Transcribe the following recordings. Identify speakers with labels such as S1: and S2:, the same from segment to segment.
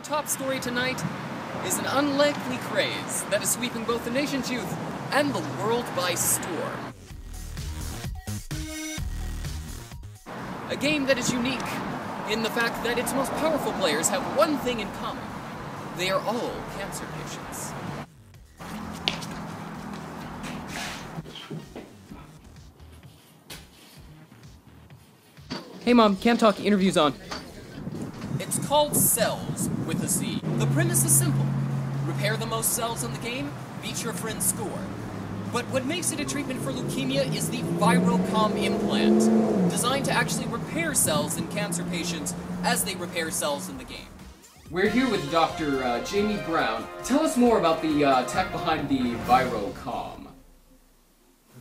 S1: our top story tonight is an unlikely craze that is sweeping both the nation's youth and the world by storm. A game that is unique in the fact that its most powerful players have one thing in common. They are all cancer patients. Hey mom, can't talk, interview's on. It's called Cells with a Z. The premise is simple. Repair the most cells in the game, beat your friend's score. But what makes it a treatment for leukemia is the Virocom implant, designed to actually repair cells in cancer patients as they repair cells in the game. We're here with Dr. Uh, Jamie Brown. Tell us more about the uh, tech behind the Virocom.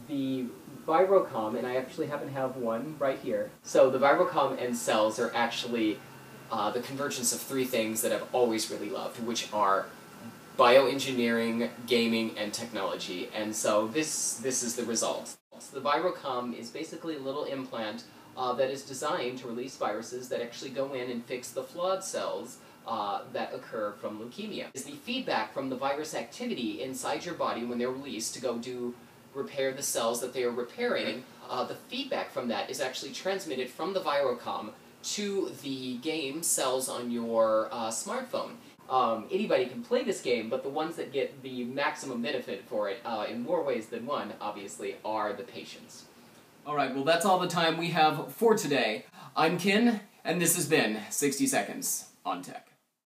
S2: The Virocom, and I actually happen to have one right here. So the Virocom and cells are actually uh, the convergence of three things that I've always really loved, which are bioengineering, gaming, and technology. And so this, this is the result. So the Virocom is basically a little implant uh, that is designed to release viruses that actually go in and fix the flawed cells uh, that occur from leukemia. Is the feedback from the virus activity inside your body when they're released to go do repair the cells that they are repairing, uh, the feedback from that is actually transmitted from the Virocom to the game cells on your uh, smartphone. Um, anybody can play this game, but the ones that get the maximum benefit for it, uh, in more ways than one, obviously, are the patients.
S1: Alright, well that's all the time we have for today. I'm Ken, and this has been 60 Seconds on Tech.